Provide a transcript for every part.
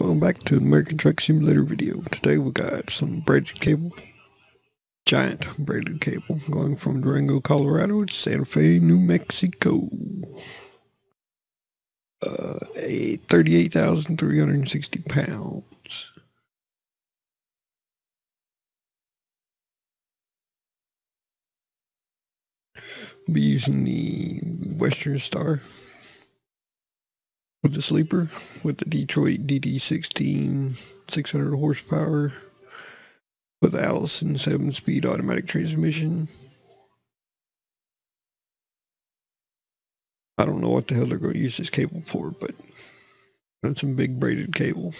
Welcome back to American Truck Simulator video. Today we got some braided cable, giant braided cable, going from Durango, Colorado to Santa Fe, New Mexico. Uh, a 38,360 pounds. Be using the Western Star with the sleeper with the Detroit DD16 600 horsepower with the Allison 7 speed automatic transmission. I don't know what the hell they're going to use this cable for, but that's some big braided cable.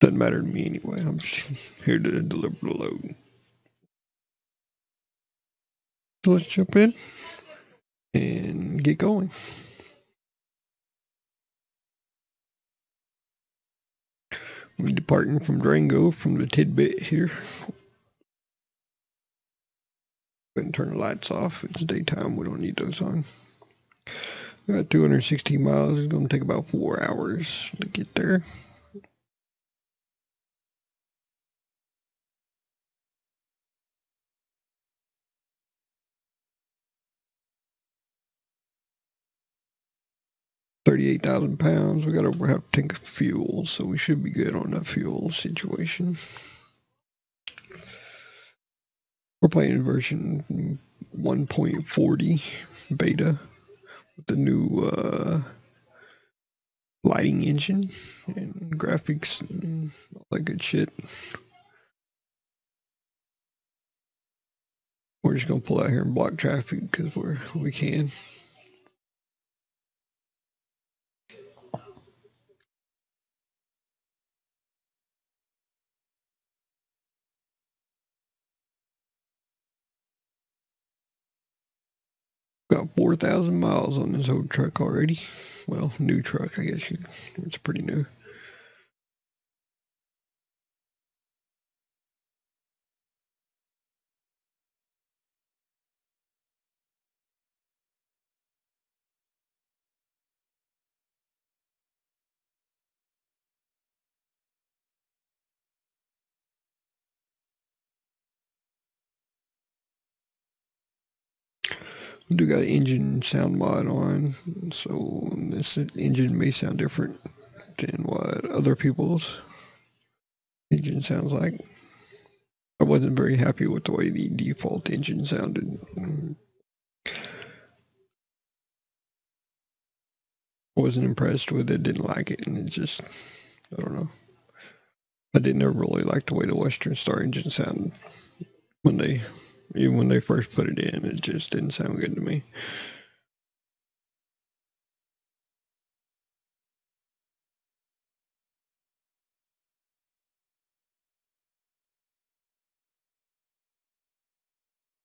Doesn't matter to me anyway. I'm just here to deliver the load. So let's jump in and get going. We're departing from Durango from the tidbit here. Go ahead and turn the lights off. It's daytime. We don't need those on. We got 260 miles. It's going to take about four hours to get there. Thirty-eight thousand pounds. We got over half a tank of fuel, so we should be good on that fuel situation. We're playing version 1.40 beta with the new uh, lighting engine and graphics and all that good shit. We're just gonna pull out here and block traffic because we're we can. Got 4,000 miles on this old truck already. Well, new truck, I guess you, it's pretty new. Do got engine sound mod on, so this engine may sound different than what other people's engine sounds like. I wasn't very happy with the way the default engine sounded. Wasn't impressed with it, didn't like it, and it just, I don't know. I didn't ever really like the way the Western Star engine sounded when they even when they first put it in, it just didn't sound good to me.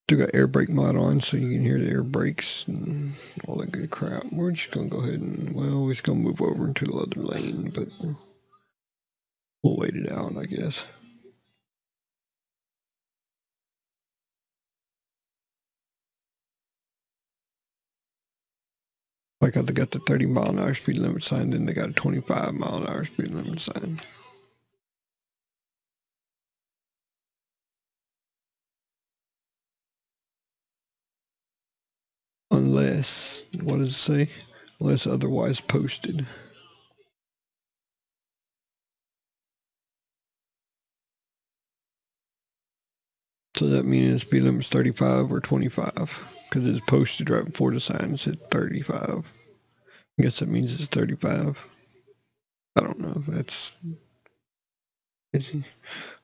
Still got air brake mod on so you can hear the air brakes and all that good crap. We're just gonna go ahead and well, we're just gonna move over into the other lane, but we'll wait it out, I guess. Like they got the 30 mile an hour speed limit sign, then they got a 25 mile an hour speed limit sign. Unless, what does it say? Unless otherwise posted. So that means speed limit is 35 or 25 because it's posted right before the sign said 35. I guess that means it's 35. I don't know. That's.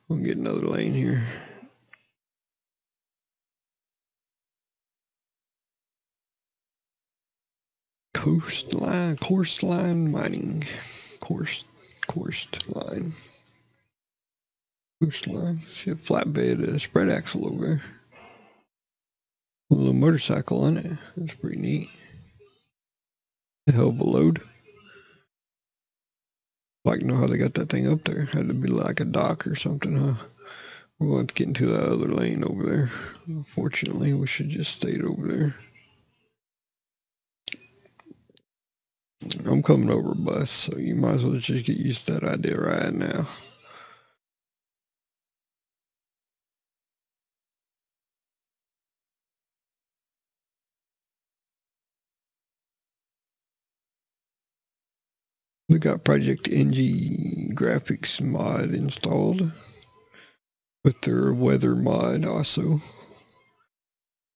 We'll get another lane here. Coastline, coastline mining, course, coastline, coastline. See a flatbed, a spread axle over there. A little motorcycle on it. That's pretty neat. A hell of a load. Like know how they got that thing up there. Had to be like a dock or something, huh? We're going to get into that other lane over there. Unfortunately, we should just stayed over there. I'm coming over bus, so you might as well just get used to that idea right now. We got Project NG graphics mod installed with their weather mod also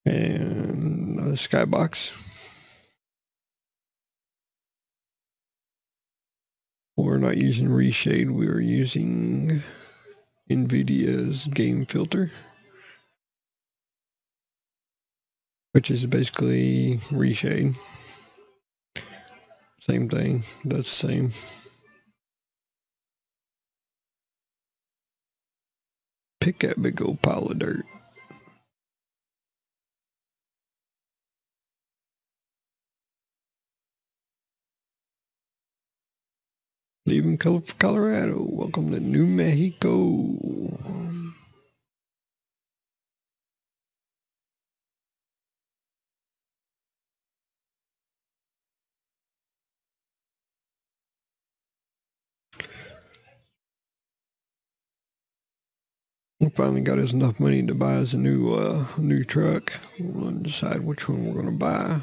and a skybox. We're not using reshade, we are using NVIDIA's game filter, which is basically reshade. Same thing, that's same. Pick that big old pile of dirt. Leaving Colorado, welcome to New Mexico. We finally got us enough money to buy us a new uh, new truck. We'll decide which one we're going to buy.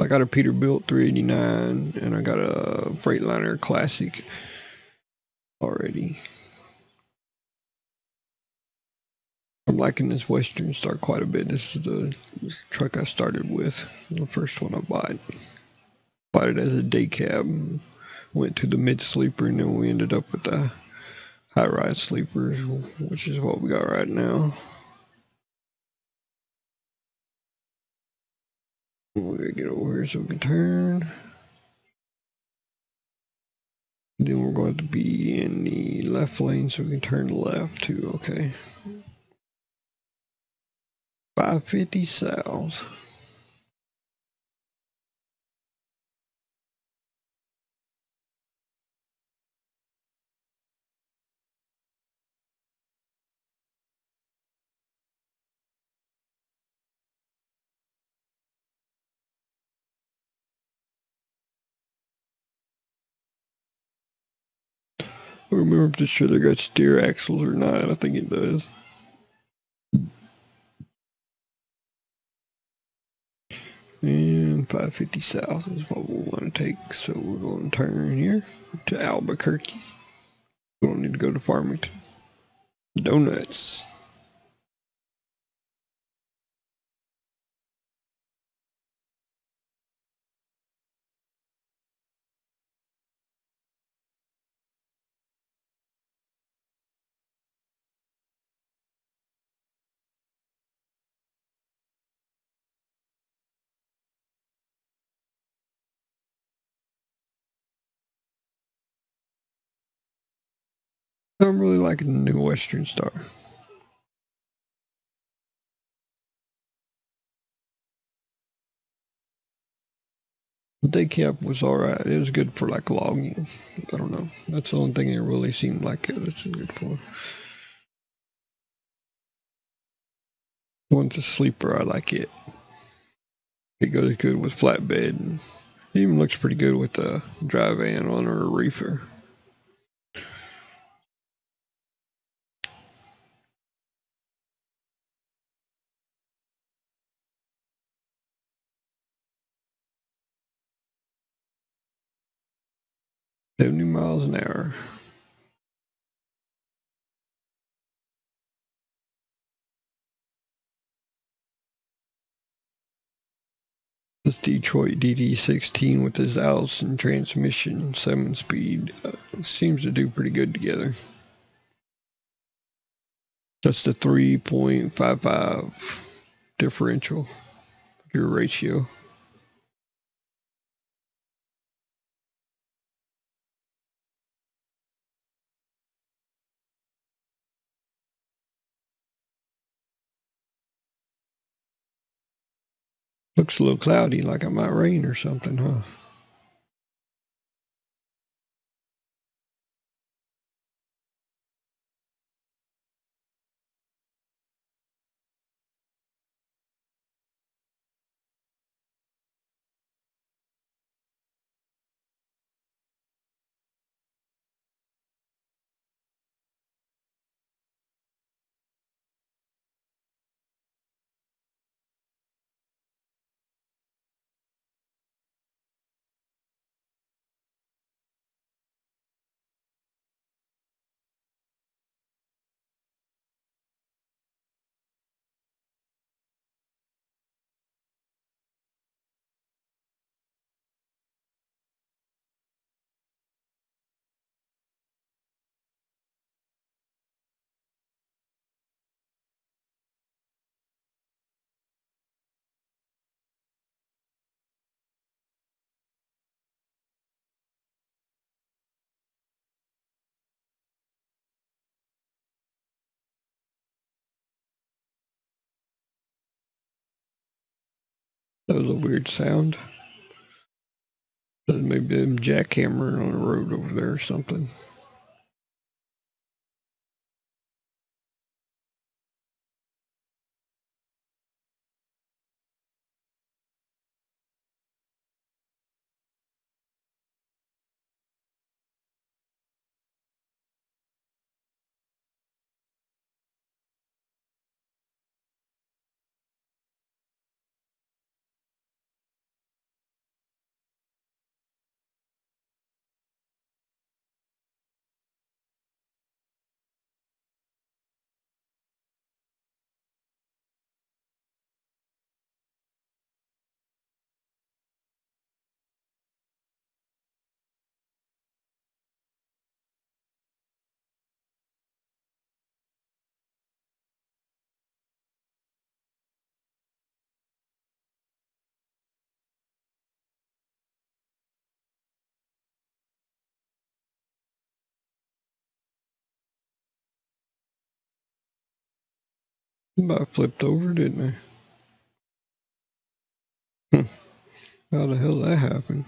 I got a Peterbilt 389 and I got a Freightliner Classic already. I'm liking this Western Star quite a bit. This is the this truck I started with, the first one I bought. Bought it as a day cab went to the mid sleeper and then we ended up with the high rise sleepers, which is what we got right now. We're gonna get over here so we can turn. Then we're going to be in the left lane so we can turn left too, okay. 550 south. I remember just sure they got steer axles or not. I think it does. And 550 south is what we want to take. So we're going to turn here to Albuquerque. We don't need to go to Farmington. Donuts. I'm really liking the new Western Star. Day cab was alright. It was good for like logging. I don't know. That's the only thing it really seemed like it was good for. Once a sleeper, I like it. It goes good with flatbed. It even looks pretty good with the dry van on or a reefer. Seventy miles an hour. This Detroit DD16 with this Allison transmission, 7-speed, uh, seems to do pretty good together. That's the 3.55 differential gear ratio. Looks a little cloudy, like it might rain or something, huh? That was a weird sound. Maybe a jackhammer on the road over there or something. About flipped over, didn't I? Hmm. How the hell that happened?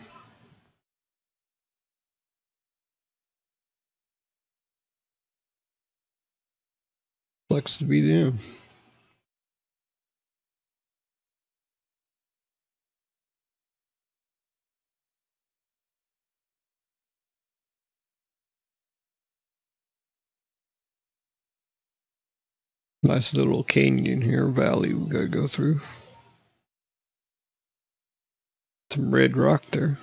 Flex to be them. Nice little canyon here, valley we gotta go through. Some red rock there.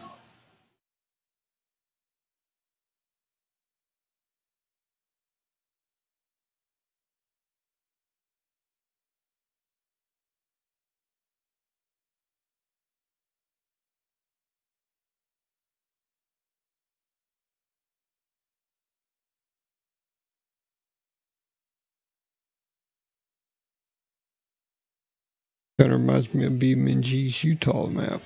Kind of reminds me of BeamNG's Utah map.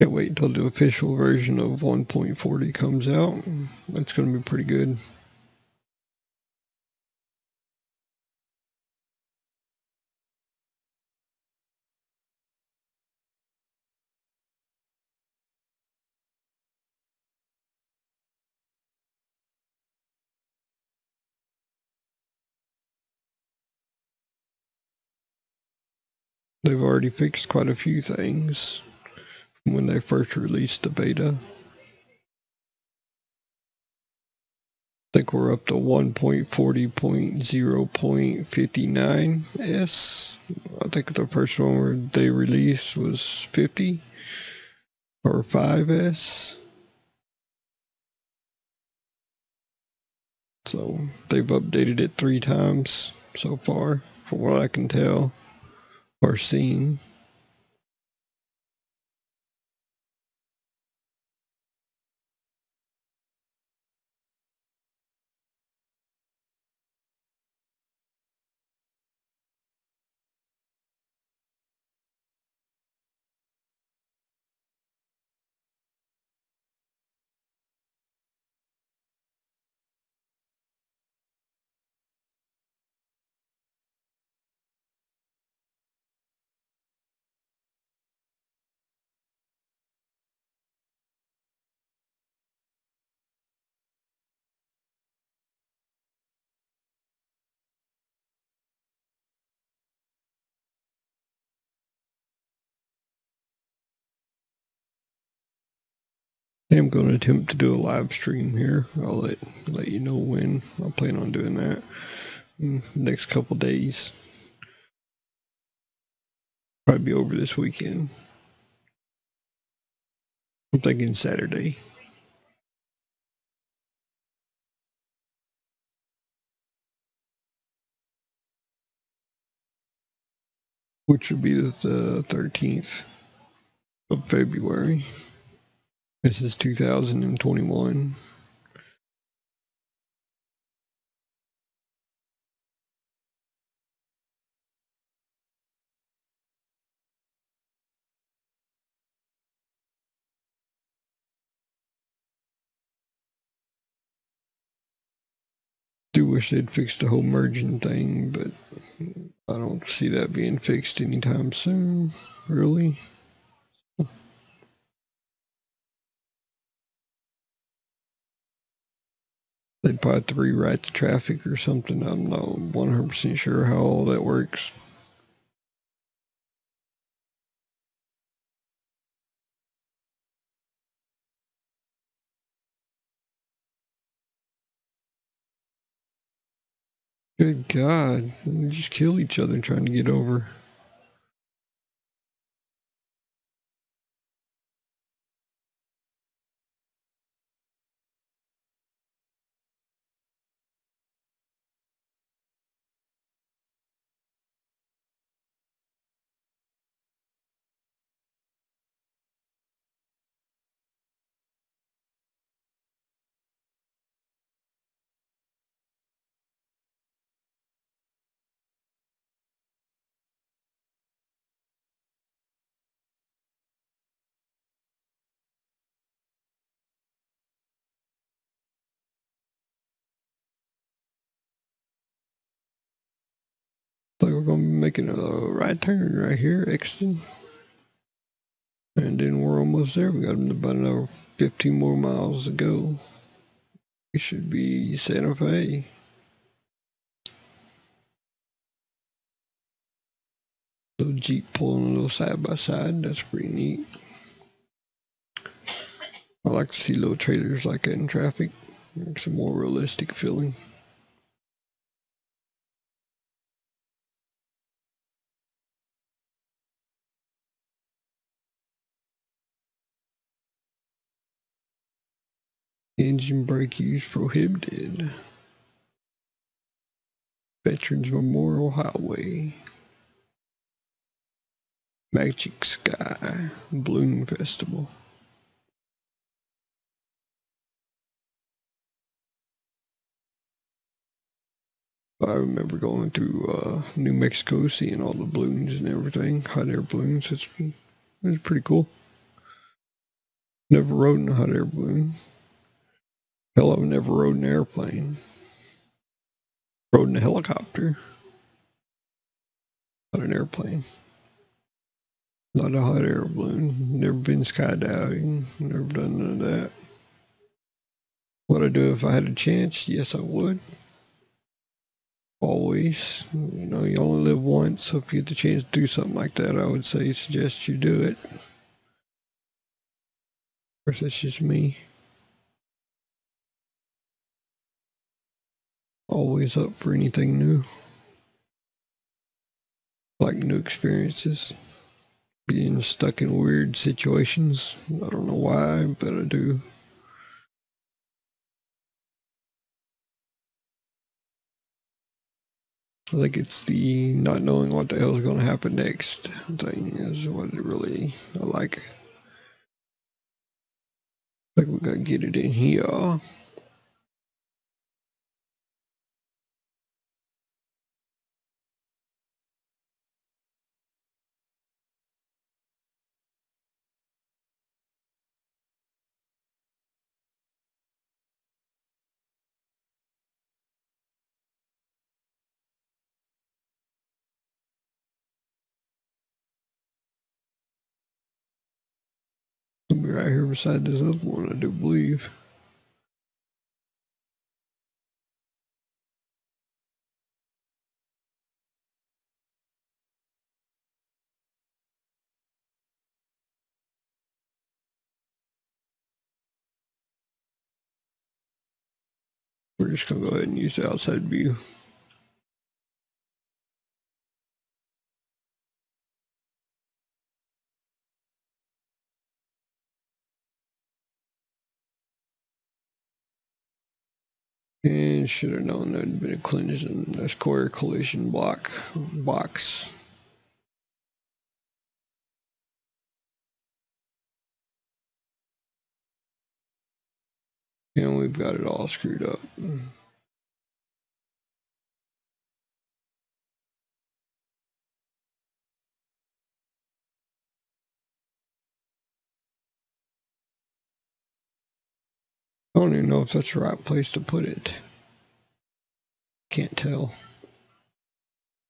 Can't wait until the official version of 1.40 comes out. That's going to be pretty good. They've already fixed quite a few things from when they first released the beta. I think we're up to 1.40.0.59s. I think the first one they released was 50 or 5s. So they've updated it three times so far, from what I can tell or seen. I am going to attempt to do a live stream here. I'll let let you know when. I plan on doing that next couple days. Probably be over this weekend. I'm thinking Saturday. Which would be the 13th of February. This is 2021. Do wish they'd fix the whole merging thing, but I don't see that being fixed anytime soon, really. They'd probably have to rewrite the traffic or something. I'm not 100% sure how all that works. Good God, we just kill each other trying to get over. Like we're going to be making a right turn right here, Exton. And then we're almost there. We got about another 15 more miles to go. We should be Santa Fe. Little Jeep pulling a little side by side. That's pretty neat. I like to see little trailers like that in traffic. It's a more realistic feeling. Engine brake use prohibited. Veterans Memorial Highway. Magic Sky Balloon Festival. I remember going to uh, New Mexico, seeing all the balloons and everything, hot air balloons. It's, it's pretty cool. Never rode in a hot air balloon. Hell, I've never rode an airplane. Rode in a helicopter. Not an airplane. Not a hot air balloon. Never been skydiving. Never done none of that. Would I do if I had a chance? Yes, I would. Always. You know, you only live once, so if you get the chance to do something like that, I would say suggest you do it. Of course, that's just me. Always up for anything new. Like new experiences. Being stuck in weird situations. I don't know why, but I do. I think it's the not knowing what the hell is going to happen next thing is what it really I like. Think we got to get it in here. Be right here beside this other one, I do believe. We're just going to go ahead and use the outside view. And should have known there'd been a collision, a square collision block box. And we've got it all screwed up. I don't even know if that's the right place to put it. Can't tell.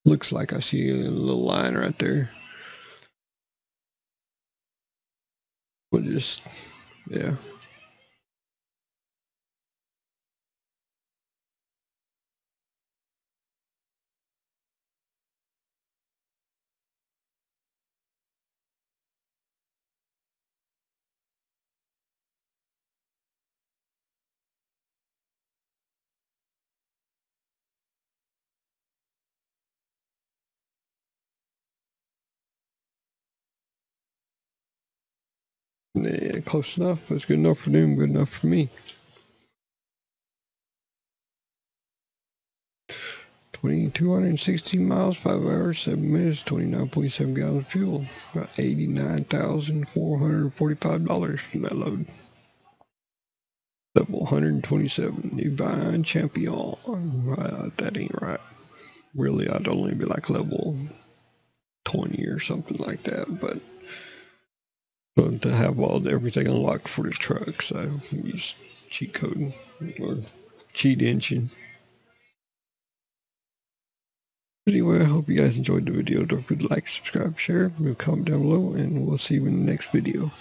Looks like I see a little line right there. We'll just, yeah. Yeah, close enough. That's good enough for them, good enough for me. 2,260 miles, 5 hours, 7 minutes, 29.7 gallons of fuel. About $89,445 from that load. Level 127, Divine Champion. Uh, that ain't right. Really, I'd only be like level 20 or something like that, but to have all everything unlocked for the truck. So use cheat code or cheat engine. Anyway, I hope you guys enjoyed the video. Don't forget to like, subscribe, share, leave a comment down below, and we'll see you in the next video.